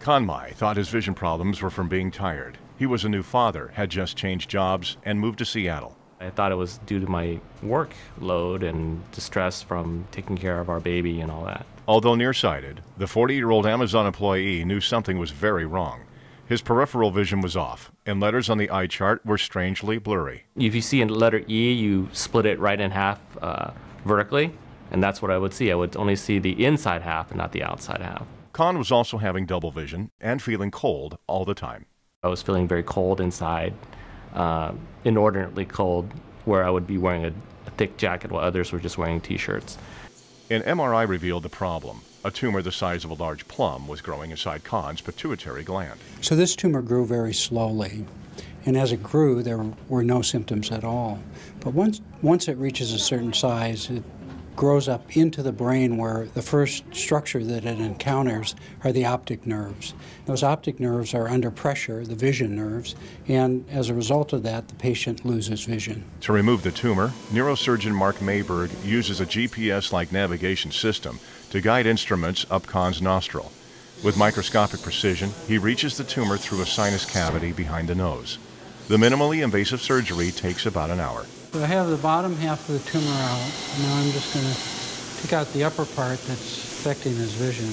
Conmai thought his vision problems were from being tired. He was a new father, had just changed jobs, and moved to Seattle. I thought it was due to my workload and distress from taking care of our baby and all that. Although nearsighted, the 40 year old Amazon employee knew something was very wrong. His peripheral vision was off, and letters on the eye chart were strangely blurry. If you see a letter E, you split it right in half uh, vertically, and that's what I would see. I would only see the inside half and not the outside half. Con was also having double vision and feeling cold all the time. I was feeling very cold inside, uh, inordinately cold, where I would be wearing a, a thick jacket while others were just wearing t shirts. An MRI revealed the problem. A tumor the size of a large plum was growing inside Con's pituitary gland. So this tumor grew very slowly. And as it grew, there were no symptoms at all. But once, once it reaches a certain size, it grows up into the brain where the first structure that it encounters are the optic nerves. Those optic nerves are under pressure, the vision nerves, and as a result of that, the patient loses vision. To remove the tumor, neurosurgeon Marc Mayberg uses a GPS like navigation system to guide instruments up Con's nostril. With microscopic precision, he reaches the tumor through a sinus cavity behind the nose. The minimally invasive surgery takes about an hour. So I have the bottom half of the tumor out. Now I'm just going to take out the upper part that's affecting his vision.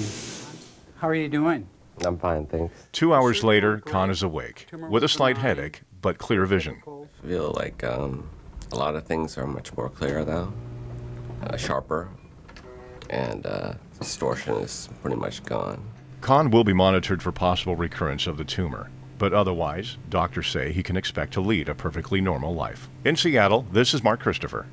How are you doing? I'm fine, thanks. Two hours later, Con is awake, with a slight headache, but clear vision. I feel like um, a lot of things are much more clear now, uh, sharper, and uh, distortion is pretty much gone. Con will be monitored for possible recurrence of the tumor. But otherwise, doctors say he can expect to lead a perfectly normal life. In Seattle, this is Mark Christopher.